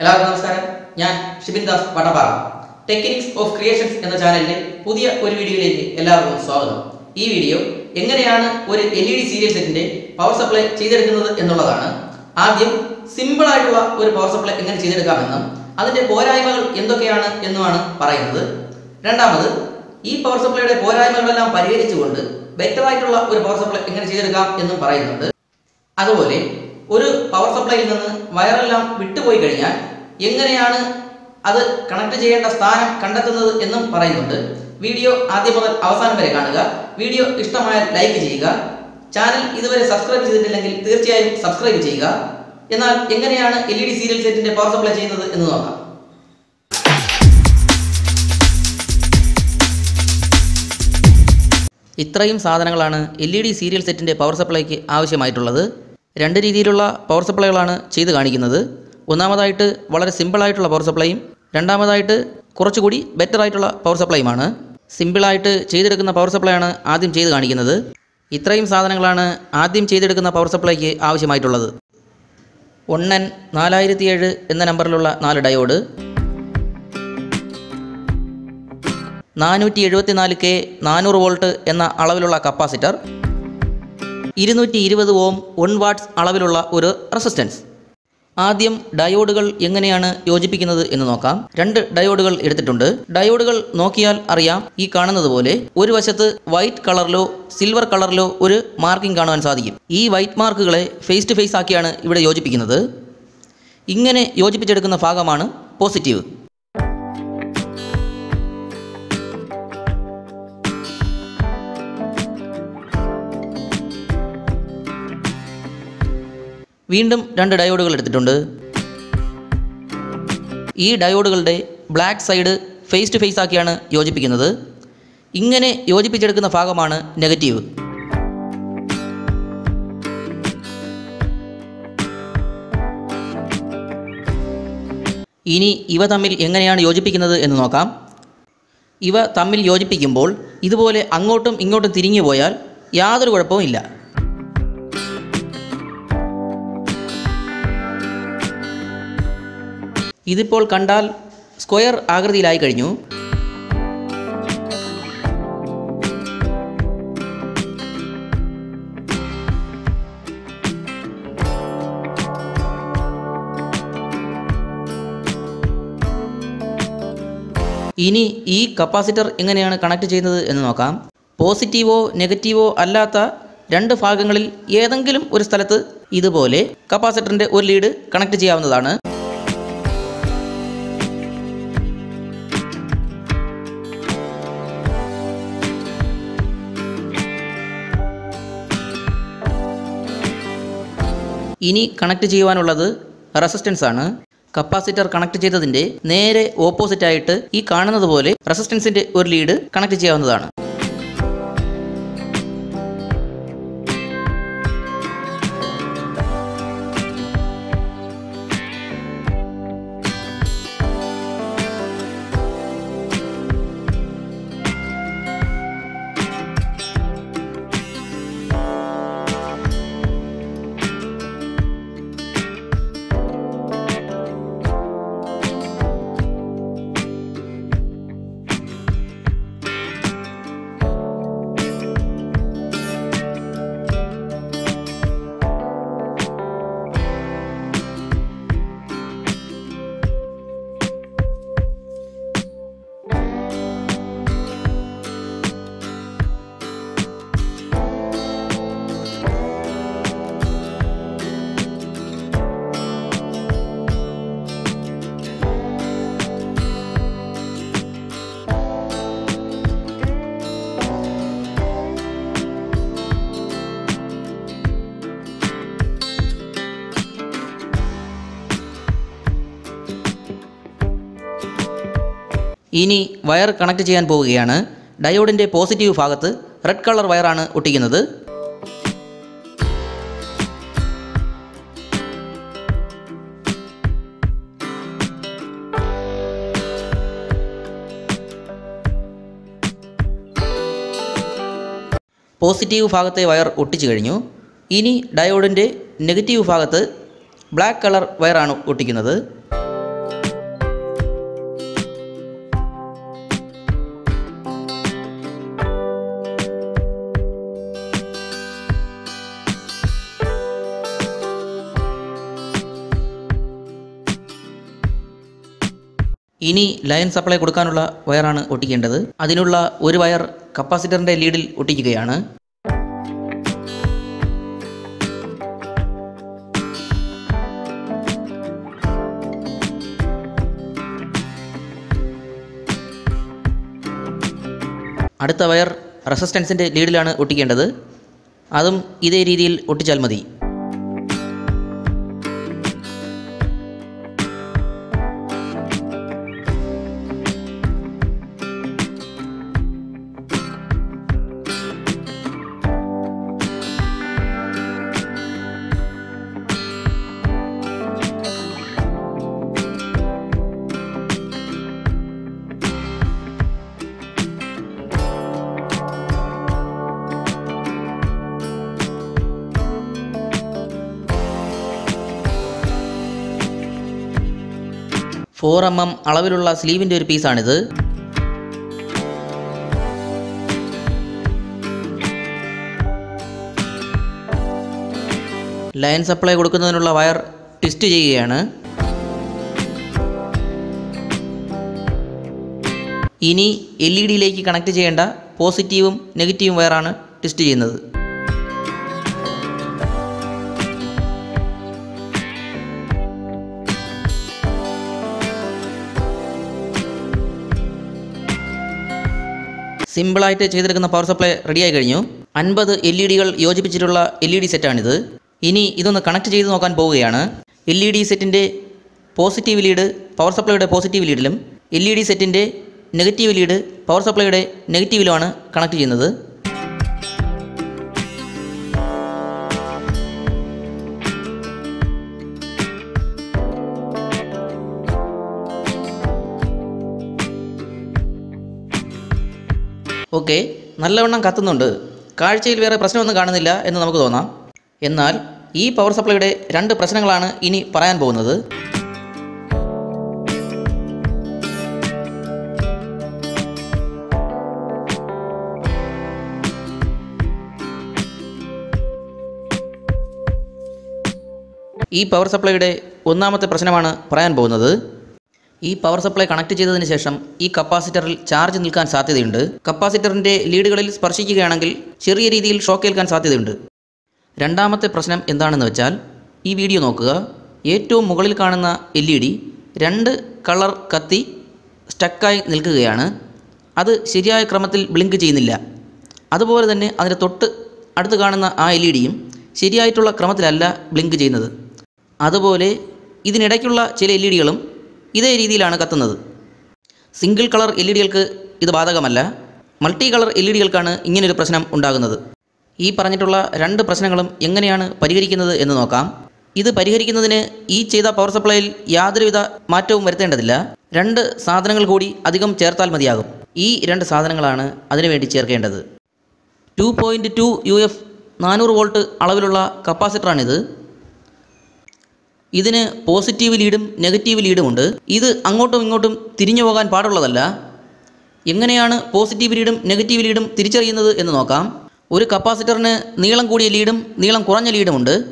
എല്ലാവർക്കും നമസ്കാരം. ഞാൻ Shibin Das Vattappara techniques of creations എന്ന ചാനലിലെ പുതിയ ഒരു വീഡിയോയിലേക്ക് എല്ലാവർക്കും സ്വാഗതം. ഈ വീഡിയോ എങ്ങനെയാണ് ഒരു എൽ ഇ ഡി സീരിയൽ സെറ്റിന്റെ പവർ സപ്ലൈ ചെയ്തെടുക്കുന്നത് എന്നുള്ളതാണ്. ആദ്യം സിമ്പിൾ ആയിട്ടുള്ള ഒരു പവർ സപ്ലൈ എങ്ങനെ ചെയ്തെടുക്കാമെന്നും അതിന്റെ പോരായ്മകൾ എന്തൊക്കെയാണ് എന്നുമാണ് പറയുന്നത്. രണ്ടാമത് ഈ പവർ സപ്ലൈയുടെ പോരായ്മകളെല്ലാം പരിഹരിച്ചുകൊണ്ട് ബെറ്റർ ആയിട്ടുള്ള ഒരു പവർ സപ്ലൈ എങ്ങനെ ചെയ്തെടുക്കാം എന്നും പറയുന്നുണ്ട്. അതുപോലെ ഒരു പവർ സപ്ലൈയിൽ നിന്ന് വയറെല്ലാം വിട്ടുപോയി കഴിഞ്ഞാൽ എങ്ങനെയാണ് അത് കണക്ട് ചെയ്യേണ്ട സ്ഥാനം കണ്ടെത്തുന്നത് എന്നും പറയുന്നുണ്ട്. വീഡിയോ ആദ്യം മുതൽ അവസാനം വരെ കാണുക. വീഡിയോ ഇഷ്ടമായാൽ ലൈക്ക് ചെയ്യുക. ചാനൽ ഇതുവരെ സബ്സ്ക്രൈബ് ചെയ്തിട്ടില്ലെങ്കിൽ തീർച്ചയായും സബ്സ്ക്രൈബ് ചെയ്യുക. എന്നാൽ എങ്ങനെയാണ് എൽ ഇ ഡി സീരിയൽ സെറ്റിന്റെ പവർ സപ്ലൈ ചെയ്യുന്നത് എന്ന് നോക്കാം. ഇത്രയും സാധനങ്ങളാണ് എൽ ഇ ഡി സീരിയൽ സെറ്റിന്റെ പവർ സപ്ലൈക്ക് ആവശ്യമായിട്ടുള്ളത്. രണ്ട് രീതിയിലുള്ള പവർ സപ്ലൈകളാണ് ചെയ്ത് കാണിക്കുന്നത്. ഒന്നാമതായിട്ട് വളരെ സിമ്പിളായിട്ടുള്ള പവർ സപ്ലൈയും രണ്ടാമതായിട്ട് കുറച്ചുകൂടി ബെറ്റർ ആയിട്ടുള്ള പവർ സപ്ലൈയുമാണ് സിമ്പിളായിട്ട് ചെയ്തെടുക്കുന്ന പവർ സപ്ലൈയാണ് ആദ്യം ചെയ്ത് കാണിക്കുന്നത്. ഇത്രയും സാധനങ്ങളാണ് ആദ്യം ചെയ്തെടുക്കുന്ന പവർ സപ്ലൈക്ക് ആവശ്യമായിട്ടുള്ളത്. ഒണ്ണൻ നാലായിരത്തി ഏഴ് എന്ന നമ്പറിലുള്ള നാല് ഡയോഡ് നാനൂറ്റി എഴുപത്തിനാല് കെ നാനൂറ് വോൾട്ട് എന്ന അളവിലുള്ള കപ്പാസിറ്റർ. ഇരുന്നൂറ്റി ഇരുപത് ഓം വൺ വാട്ട്സ് അളവിലുള്ള ഒരു റെസിസ്റ്റൻസ് ആദ്യം ഡയോഡുകൾ എങ്ങനെയാണ് യോജിപ്പിക്കുന്നത് എന്ന് നോക്കാം. രണ്ട് ഡയോഡുകൾ എടുത്തിട്ടുണ്ട്. ഡയോഡുകൾ നോക്കിയാൽ അറിയാം ഈ കാണുന്നത് പോലെ ഒരു വശത്ത് വൈറ്റ് കളറിലോ സിൽവർ കളറിലോ ഒരു മാർക്കിംഗ് കാണുവാൻ സാധിക്കും. ഈ വൈറ്റ് മാർക്കുകളെ ഫേസ് ടു ഫേസ് ആക്കിയാണ് ഇവിടെ യോജിപ്പിക്കുന്നത്. ഇങ്ങനെ യോജിപ്പിച്ചെടുക്കുന്ന ഭാഗമാണ് പോസിറ്റീവ്. വീണ്ടും രണ്ട് ഡയോഡുകൾ എടുത്തിട്ടുണ്ട്. ഈ ഡയോഡുകളുടെ black side face to face ആക്കിയാണ് യോജിപ്പിക്കുന്നത്. ഇങ്ങനെ യോജിപ്പിച്ചെടുക്കുന്ന ഭാഗമാണ് നെഗറ്റീവ്. ഇനി ഇവ തമ്മിൽ എങ്ങനെയാണ് യോജിപ്പിക്കുന്നത് എന്ന് നോക്കാം. ഇവ തമ്മിൽ യോജിപ്പിക്കുമ്പോൾ ഇതുപോലെ അങ്ങോട്ടും ഇങ്ങോട്ടും തിരിഞ്ഞു പോയാൽ യാതൊരു കുഴപ്പവും ഇല്ല. ഇതിപ്പോൾ കണ്ടാൽ സ്ക്വയർ ആകൃതിയിലായി കഴിഞ്ഞു. ഇനി ഈ കപ്പാസിറ്റർ എങ്ങനെയാണ് കണക്ട് ചെയ്യുന്നത് എന്ന് നോക്കാം. പോസിറ്റീവോ നെഗറ്റീവോ അല്ലാത്ത രണ്ട് ഭാഗങ്ങളിൽ ഏതെങ്കിലും ഒരു സ്ഥലത്ത് ഇതുപോലെ കപ്പാസിറ്ററിന്റെ ഒരു ലീഡ് കണക്ട് ചെയ്യാവുന്നതാണ്. ഇനി കണക്ട് ചെയ്യുവാനുള്ളത് റെസിസ്റ്റൻസ് ആണ്. കപ്പാസിറ്റർ കണക്ട് ചെയ്തതിന്റെ നേരെ ഓപ്പോസിറ്റ് ആയിട്ട് ഈ കാണുന്നത് പോലെ റെസിസ്റ്റൻസിന്റെ ഒരു ലീഡ് കണക്ട് ചെയ്യാവുന്നതാണ്. ഇനി വയർ കണക്ട് ചെയ്യാൻ പോവുകയാണ്. ഡയോഡിന്റെ പോസിറ്റീവ് ഭാഗത്ത് റെഡ് കളർ വയറാണ് ഒട്ടിക്കുന്നത്. പോസിറ്റീവ് ഭാഗത്തെ വയർ ഒട്ടിച്ചു കഴിഞ്ഞു. ഇനി ഡയോഡിന്റെ നെഗറ്റീവ് ഭാഗത്ത് ബ്ലാക്ക് കളർ വയറാണ് ഒട്ടിക്കുന്നത്. ഇനി ലൈൻ സപ്ലൈ കൊടുക്കാനുള്ള വയറാണ് ഒട്ടിക്കേണ്ടത്. അതിനുള്ള ഒരു വയർ കപ്പാസിറ്ററിന്റെ ലീഡിൽ ഒട്ടിക്കുകയാണ്. അടുത്ത വയർ റെസിസ്റ്റൻസിന്റെ ലീഡിലാണ് ഒട്ടിക്കേണ്ടത്. അതും ഇതേ രീതിയിൽ ഒട്ടിച്ചാൽ മതി. ഫോർ എം എം അളവിലുള്ള സ്ലീവിന്റെ ഒരു പീസാണിത്. ലൈൻ സപ്ലൈ കൊടുക്കുന്നതിനുള്ള വയർ ട്വിസ്റ്റ് ചെയ്യുകയാണ്. ഇനി എൽ ഇ ഡിയിലേക്ക് കണക്ട് ചെയ്യേണ്ട പോസിറ്റീവും നെഗറ്റീവും വയറാണ് ട്വിസ്റ്റ് ചെയ്യുന്നത്. സിമ്പിളായിട്ട് ചെയ്തെടുക്കുന്ന പവർ സപ്ലൈ റെഡിയായി കഴിഞ്ഞു. അൻപത് എൽ ഇ ഡികൾ യോജിപ്പിച്ചിട്ടുള്ള എൽ ഇ ഡി സെറ്റാണിത് ഇനി ഇതൊന്ന് കണക്ട് ചെയ്ത് നോക്കാൻ പോവുകയാണ്. എൽ ഇ ഡി സെറ്റിന്റെ പോസിറ്റീവ് ലീഡ് പവർ സപ്ലൈയുടെ പോസിറ്റീവ് ലീഡിലും എൽ ഇ ഡി സെറ്റിന്റെ നെഗറ്റീവ് ലീഡ് പവർ സപ്ലൈയുടെ നെഗറ്റീവിലുമാണ് കണക്ട് ചെയ്യുന്നത്. ഓക്കെ നല്ലവണ്ണം കത്തുന്നുണ്ട്. കാഴ്ചയിൽ വേറെ പ്രശ്നമൊന്നും കാണുന്നില്ല എന്ന് നമുക്ക് തോന്നാം. എന്നാൽ ഈ പവർ സപ്ലൈയുടെ രണ്ട് പ്രശ്നങ്ങളാണ് ഇനി പറയാൻ പോകുന്നത്. ഈ പവർ സപ്ലൈയുടെ ഒന്നാമത്തെ പ്രശ്നമാണ് പറയാൻ പോകുന്നത്. ഈ പവർ സപ്ലൈ കണക്ട് ചെയ്തതിന് ശേഷം ഈ കപ്പാസിറ്ററിൽ ചാർജ് നിൽക്കാൻ സാധ്യതയുണ്ട്. കപ്പാസിറ്ററിന്റെ ലീഡുകളിൽ സ്പർശിക്കുകയാണെങ്കിൽ ചെറിയ രീതിയിൽ ഷോക്ക് ഏൽക്കാൻ സാധ്യതയുണ്ട്. രണ്ടാമത്തെ പ്രശ്നം എന്താണെന്ന് വെച്ചാൽ ഈ വീഡിയോ നോക്കുക. ഏറ്റവും മുകളിൽ കാണുന്ന എൽ ഇ ഡി രണ്ട് കളർ കത്തി സ്റ്റക്കായി നിൽക്കുകയാണ്. അത് ശരിയായ ക്രമത്തിൽ ബ്ലിങ്ക് ചെയ്യുന്നില്ല. അതുപോലെ തന്നെ അതിന് തൊട്ട് അടുത്ത് കാണുന്ന ആ എൽ ഇ ഡിയും ശരിയായിട്ടുള്ള ക്രമത്തിലല്ല ബ്ലിങ്ക് ചെയ്യുന്നത്. അതുപോലെ ഇതിനിടയ്ക്കുള്ള ചില എൽ ഇ ഡികളും ഇതേ രീതിയിലാണ് കത്തുന്നത്. സിംഗിൾ കളർ എൽ ഇ ഡികൾക്ക് ഇത് ബാധകമല്ല. മൾട്ടി കളർ എൽ ഇ ഡികൾക്കാണ് ഇങ്ങനൊരു പ്രശ്നം ഉണ്ടാകുന്നത്. ഈ പറഞ്ഞിട്ടുള്ള രണ്ട് പ്രശ്നങ്ങളും എങ്ങനെയാണ് പരിഹരിക്കുന്നത് എന്ന് നോക്കാം. ഇത് പരിഹരിക്കുന്നതിന് ഈ ചെയ്ത പവർ സപ്ലൈയിൽ യാതൊരുവിധ മാറ്റവും വരുത്തേണ്ടതില്ല. രണ്ട് സാധനങ്ങൾ കൂടി അധികം ചേർത്താൽ മതിയാകും. ഈ രണ്ട് സാധനങ്ങളാണ് അതിനുവേണ്ടി ചേർക്കേണ്ടത്. Two point two U F നാനൂറ് വോൾട്ട് അളവിലുള്ള കപ്പാസിറ്ററാണിത്. ഇതിന് പോസിറ്റീവ് ലീഡും നെഗറ്റീവ് ലീഡും ഉണ്ട്. ഇത് അങ്ങോട്ടും ഇങ്ങോട്ടും തിരിഞ്ഞു പോകാൻ പാടുള്ളതല്ല. എങ്ങനെയാണ് പോസിറ്റീവ് ലീഡും നെഗറ്റീവ് ലീഡും തിരിച്ചറിയുന്നത് എന്ന് നോക്കാം. ഒരു കപ്പാസിറ്ററിന് നീളം കൂടിയ ലീഡും നീളം കുറഞ്ഞ ലീഡുമുണ്ട്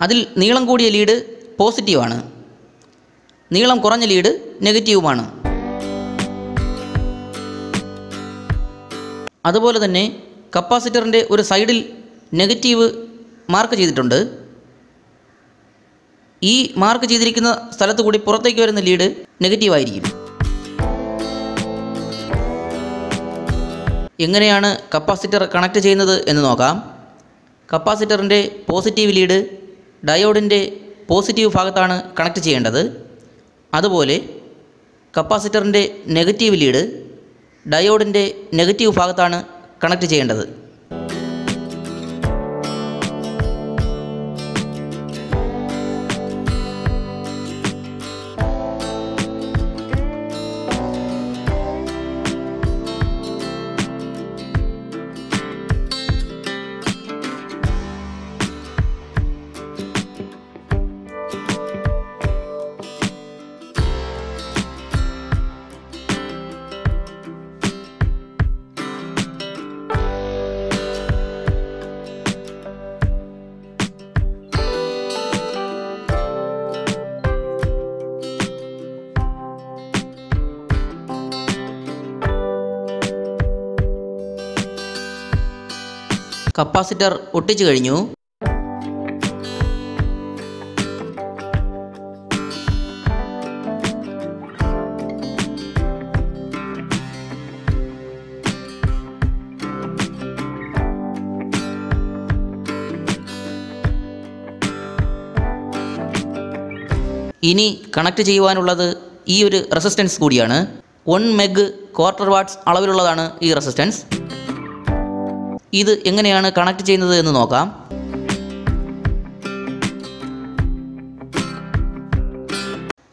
അതിൽ നീളം കൂടിയ ലീഡ് പോസിറ്റീവാണ് നീളം കുറഞ്ഞ ലീഡ് നെഗറ്റീവുമാണ് അതുപോലെ തന്നെ കപ്പാസിറ്ററിന്റെ ഒരു സൈഡിൽ നെഗറ്റീവ് മാർക്ക് ചെയ്തിട്ടുണ്ട്. ഈ മാർക്ക് ചെയ്തിരിക്കുന്ന സ്ഥലത്ത് കൂടി പുറത്തേക്ക് വരുന്ന ലീഡ് നെഗറ്റീവായിരിക്കും എങ്ങനെയാണ് കപ്പാസിറ്റർ കണക്ട് ചെയ്യുന്നത് എന്ന് നോക്കാം. കപ്പാസിറ്ററിന്റെ പോസിറ്റീവ് ലീഡ് ഡയോഡിന്റെ പോസിറ്റീവ് ഭാഗത്താണ് കണക്ട് ചെയ്യേണ്ടത്. അതുപോലെ കപ്പാസിറ്ററിന്റെ നെഗറ്റീവ് ലീഡ് ഡയോഡിന്റെ നെഗറ്റീവ് ഭാഗത്താണ് കണക്ട് ചെയ്യേണ്ടത്. കപ്പാസിറ്റർ ഒട്ടിച്ചു കഴിഞ്ഞു. ഇനി കണക്ട് ചെയ്യുവാനുള്ളത് ഈ ഒരു റെസിസ്റ്റൻസ് കൂടിയാണ്. വൺ മെഗ് ക്വാർട്ടർ വാട്ട്സ് അളവിലുള്ളതാണ് ഈ റെസിസ്റ്റൻസ്. ഇത് എങ്ങനെയാണ് കണക്ട് ചെയ്യുന്നത് എന്ന് നോക്കാം.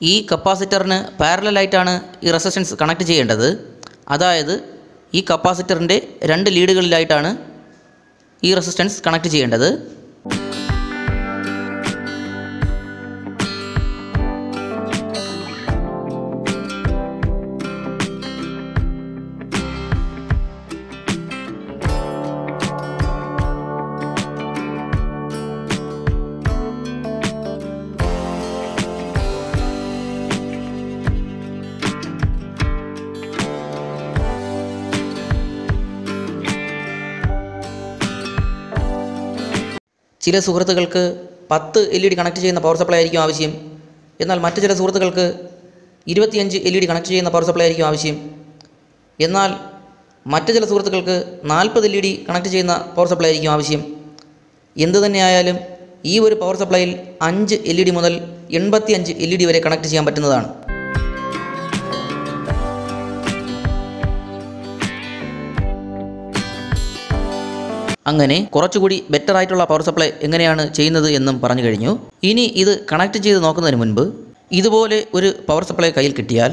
ഈ കപ്പാസിറ്ററിന് പാരലായിട്ടാണ് ഈ റെസിസ്റ്റൻസ് കണക്ട് ചെയ്യേണ്ടത്. അതായത് ഈ കപ്പാസിറ്ററിന്റെ രണ്ട് ലീഡുകളിലായിട്ടാണ് ഈ റെസിസ്റ്റൻസ് കണക്ട് ചെയ്യേണ്ടത്. ചില സുഹൃത്തുക്കൾക്ക് പത്ത് എൽ ഇ ഡി കണക്ട് ചെയ്യുന്ന പവർ സപ്ലൈ ആയിരിക്കും ആവശ്യം. എന്നാൽ മറ്റു ചില സുഹൃത്തുക്കൾക്ക് ഇരുപത്തിയഞ്ച് എൽ ഇ ഡി കണക്ട് ചെയ്യുന്ന പവർ സപ്ലൈ ആയിരിക്കും ആവശ്യം. എന്നാൽ മറ്റു ചില സുഹൃത്തുക്കൾക്ക് നാൽപ്പത് എൽ ഇ ഡി കണക്ട് ചെയ്യുന്ന പവർ സപ്ലൈ ആയിരിക്കും ആവശ്യം. എന്തു തന്നെയായാലും ഈ ഒരു പവർ സപ്ലൈയിൽ അഞ്ച് എൽ ഇ ഡി മുതൽ എൺപത്തിയഞ്ച് എൽ ഇ ഡി വരെ കണക്ട് ചെയ്യാൻ പറ്റുന്നതാണ്. അങ്ങനെ കുറച്ചുകൂടി ബെറ്റർ ആയിട്ടുള്ള പവർ സപ്ലൈ എങ്ങനെയാണ് ചെയ്യുന്നത് എന്നും പറഞ്ഞു കഴിഞ്ഞു. ഇനി ഇത് കണക്ട് ചെയ്ത് നോക്കുന്നതിന് മുൻപ് ഇതുപോലെ ഒരു പവർ സപ്ലൈ കയ്യിൽ കിട്ടിയാൽ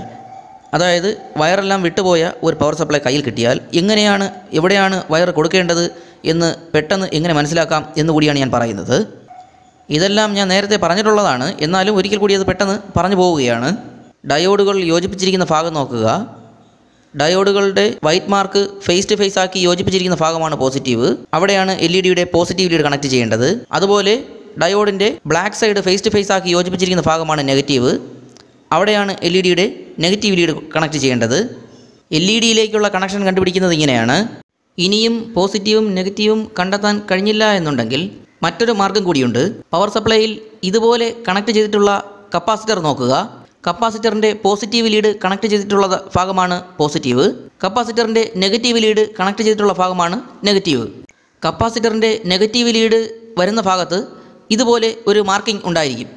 അതായത് വയറെല്ലാം വിട്ടുപോയ ഒരു പവർ സപ്ലൈ കയ്യിൽ കിട്ടിയാൽ എങ്ങനെയാണ് എവിടെയാണ് വയർ കൊടുക്കേണ്ടത് എന്ന് പെട്ടെന്ന് എങ്ങനെ മനസ്സിലാക്കാം എന്നുകൂടിയാണ് ഞാൻ പറയുന്നത്. ഇതെല്ലാം ഞാൻ നേരത്തെ പറഞ്ഞിട്ടുള്ളതാണ്. എന്നാലും ഒരിക്കൽ കൂടി അത് പെട്ടെന്ന് പറഞ്ഞു പോവുകയാണ്. ഡയോഡുകൾ യോജിപ്പിച്ചിരിക്കുന്ന ഭാഗം നോക്കുക. ഡയോഡുകളുടെ white mark face to face ആക്കി യോജിപ്പിച്ചിരിക്കുന്ന ഭാഗമാണ് പോസിറ്റീവ്. അവിടെയാണ് എൽ ഇ ഡിയുടെ പോസിറ്റീവ് ലീഡ് കണക്ട് ചെയ്യേണ്ടത്. അതുപോലെ ഡയോഡിന്റെ black side face to face ആക്കി യോജിപ്പിച്ചിരിക്കുന്ന ഭാഗമാണ് നെഗറ്റീവ്. അവിടെയാണ് എൽ ഇ ഡിയുടെ നെഗറ്റീവ് ലീഡ് കണക്ട് ചെയ്യേണ്ടത്. എൽ ഇ ഡിയിലേക്കുള്ള കണക്ഷൻ കണ്ടുപിടിക്കുന്നത് ഇങ്ങനെയാണ്. ഇനിയും പോസിറ്റീവും നെഗറ്റീവും കണ്ടെത്താൻ കഴിഞ്ഞില്ല എന്നുണ്ടെങ്കിൽ മറ്റൊരു മാർഗം കൂടിയുണ്ട്. പവർ സപ്ലൈയിൽ ഇതുപോലെ കണക്ട് ചെയ്തിട്ടുള്ള കപ്പാസിറ്റർ നോക്കുക. കപ്പാസിറ്ററിന്റെ പോസിറ്റീവ് ലീഡ് കണക്ട് ചെയ്തിട്ടുള്ള ഭാഗമാണ് പോസിറ്റീവ്. കപ്പാസിറ്ററിന്റെ നെഗറ്റീവ് ലീഡ് കണക്ട് ചെയ്തിട്ടുള്ള ഭാഗമാണ് നെഗറ്റീവ്. കപ്പാസിറ്ററിന്റെ നെഗറ്റീവ് ലീഡ് വരുന്ന ഭാഗത്ത് ഇതുപോലെ ഒരു മാർക്കിംഗ് ഉണ്ടായിരിക്കും.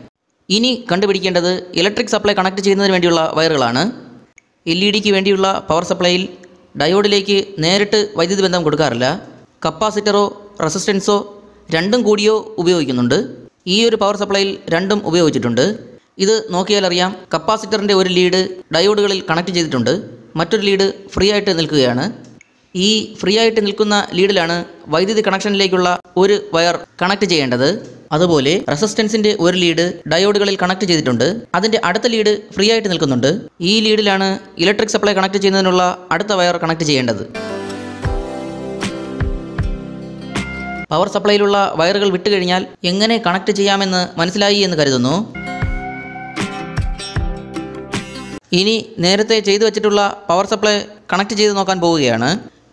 ഇനി കണ്ടുപിടിക്കേണ്ടത് ഇലക്ട്രിക് സപ്ലൈ കണക്ട് ചെയ്യുന്നതിന് വേണ്ടിയുള്ള വയറുകളാണ്. എൽ ഇ ഡിക്ക് വേണ്ടിയുള്ള പവർ സപ്ലൈയിൽ ഡയോഡിലേക്ക് നേരിട്ട് വൈദ്യുതി ബന്ധം കൊടുക്കാറില്ല. കപ്പാസിറ്ററോ റെസിസ്റ്റൻസോ രണ്ടും കൂടിയോ ഉപയോഗിക്കുന്നുണ്ട്. ഈ ഒരു പവർ സപ്ലൈയിൽ രണ്ടും ഉപയോഗിച്ചിട്ടുണ്ട്. ഇത് നോക്കിയാൽ അറിയാം കപ്പാസിറ്ററിന്റെ ഒരു ലീഡ് ഡയോഡുകളിൽ കണക്ട് ചെയ്തിട്ടുണ്ട്. മറ്റൊരു ലീഡ് ഫ്രീ ആയിട്ട് നിൽക്കുകയാണ്. ഈ ഫ്രീ ആയിട്ട് നിൽക്കുന്ന ലീഡിലാണ് വൈദ്യുതി കണക്ഷനിലേക്കുള്ള ഒരു വയർ കണക്ട് ചെയ്യേണ്ടത്. അതുപോലെ റെസിസ്റ്റൻസിന്റെ ഒരു ലീഡ് ഡയോഡുകളിൽ കണക്ട് ചെയ്തിട്ടുണ്ട്. അതിന്റെ അടുത്ത ലീഡ് ഫ്രീ ആയിട്ട് നിൽക്കുന്നുണ്ട്. ഈ ലീഡിലാണ് ഇലക്ട്രിക് സപ്ലൈ കണക്ട് ചെയ്യുന്നതിനുള്ള അടുത്ത വയർ കണക്ട് ചെയ്യേണ്ടത്. പവർ സപ്ലൈയിലുള്ള വയറുകൾ വിട്ടുകഴിഞ്ഞാൽ എങ്ങനെ കണക്ട് ചെയ്യാമെന്ന് മനസ്സിലായി എന്ന് കരുതുന്നു. ഇനി നേരത്തെ ചെയ്തു വെച്ചിട്ടുള്ള പവർ സപ്ലൈ കണക്ട് ചെയ്ത് നോക്കാൻ പോവുകയാണ്.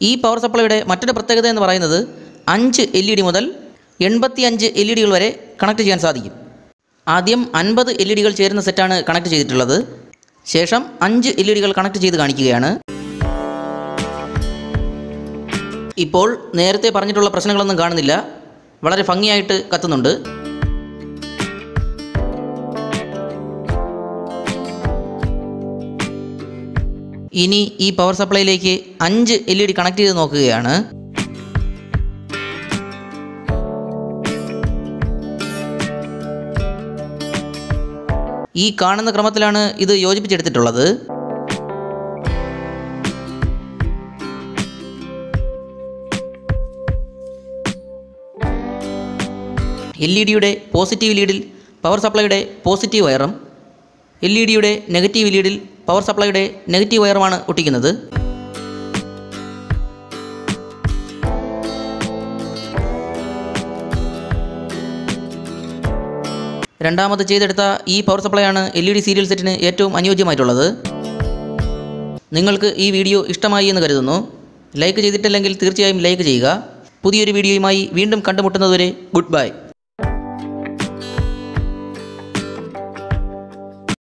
ഈ പവർ സപ്ലൈയുടെ മറ്റൊരു പ്രത്യേകത എന്ന് പറയുന്നത് അഞ്ച് എൽ ഇ ഡി മുതൽ എൺപത്തി അഞ്ച് എൽ ഇ ഡികൾ വരെ കണക്ട് ചെയ്യാൻ സാധിക്കും. ആദ്യം അൻപത് എൽ ഇ ഡികൾ ചേരുന്ന സെറ്റാണ് കണക്ട് ചെയ്തിട്ടുള്ളത്. ശേഷം അഞ്ച് എൽ ഇ ഡികൾ കണക്ട് ചെയ്ത് കാണിക്കുകയാണ്. ഇപ്പോൾ നേരത്തെ പറഞ്ഞിട്ടുള്ള പ്രശ്നങ്ങളൊന്നും കാണുന്നില്ല. വളരെ ഭംഗിയായിട്ട് കത്തുന്നുണ്ട്. ഇനി ഈ പവർ സപ്ലൈയിലേക്ക് അഞ്ച് എൽ ഇ ഡി കണക്ട് ചെയ്ത് നോക്കുകയാണ്. ഈ കാണുന്ന ക്രമത്തിലാണ് ഇത് യോജിപ്പിച്ചെടുത്തിട്ടുള്ളത്. എൽ ഇ ഡിയുടെ പോസിറ്റീവ് ലീഡിൽ പവർ സപ്ലൈയുടെ പോസിറ്റീവ് വയറും എൽ ഇ ഡിയുടെ നെഗറ്റീവ് ലീഡിൽ പവർ സപ്ലൈയുടെ നെഗറ്റീവ് വയറുമാണ് ഒട്ടിക്കുന്നത്. രണ്ടാമത് ചെയ്തെടുത്ത ഈ പവർ സപ്ലൈ ആണ് എൽ ഇ ഡി സീരിയൽ സെറ്റിന് ഏറ്റവും അനുയോജ്യമായിട്ടുള്ളത്. നിങ്ങൾക്ക് ഈ വീഡിയോ ഇഷ്ടമായി എന്ന് കരുതുന്നു. ലൈക്ക് ചെയ്തിട്ടില്ലെങ്കിൽ തീർച്ചയായും ലൈക്ക് ചെയ്യുക. പുതിയൊരു വീഡിയോയുമായി വീണ്ടും കണ്ടുമുട്ടുന്നതുവരെ ഗുഡ് ബൈ.